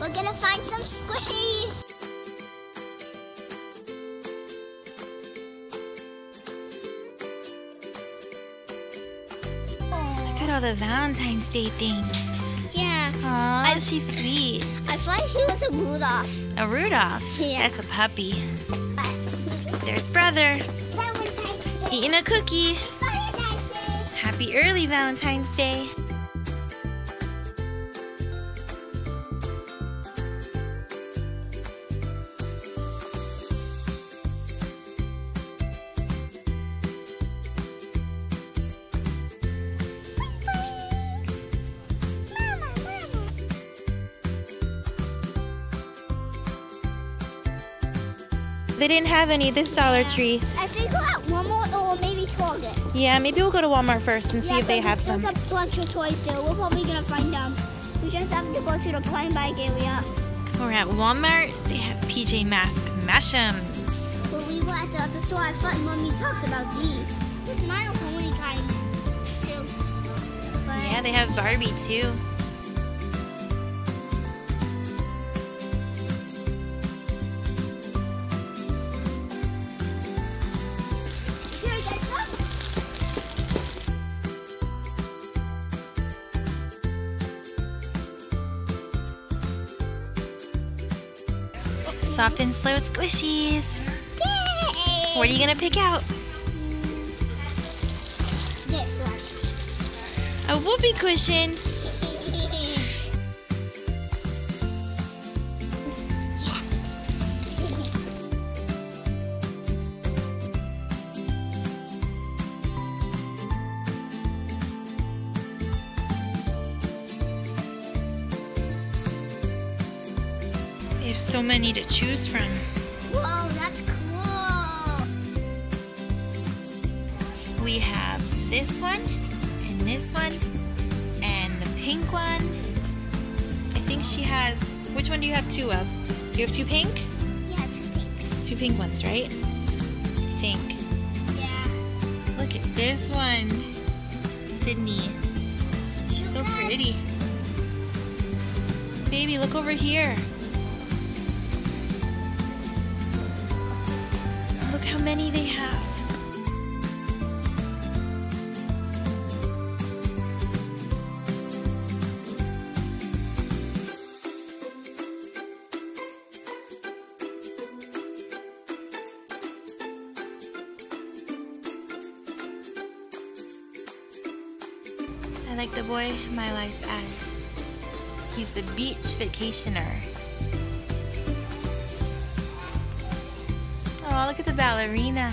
We're gonna find some squishies. Look at all the Valentine's Day things. Yeah. Aw, I- she's sweet. I thought he was a Rudolph. A Rudolph. Yeah. That's a puppy. But he's a There's brother Valentine's Day. eating a cookie. Valentine's Day. Happy early Valentine's Day. They didn't have any this Dollar Tree. I think we're at Walmart or maybe Target. Yeah, maybe we'll go to Walmart first and see if they have some. There's a bunch of toys there. We're probably gonna find them. We just have to go to the plain bike area. We're at Walmart. They have PJ Masks Mash'ems. When we were at the other store, I thought Mommy talked about these. There's My Little Pony kind too. But Yeah, they have Barbie too. Soft and slow squishies. Yay! What are you gonna pick out? This one. A whoopee cushion. There's so many to choose from. Whoa, that's cool. We have this one, and this one, and the pink one. I think she has. Which one do you have two of? Do you have two pink? Yeah, two pink. Two pink ones, right? I think. Yeah. Look at this one. Sydney. She's so pretty. Baby, look over here. Look how many they have. I like the boy my life as. He's the beach vacationer. Oh, look at the ballerina.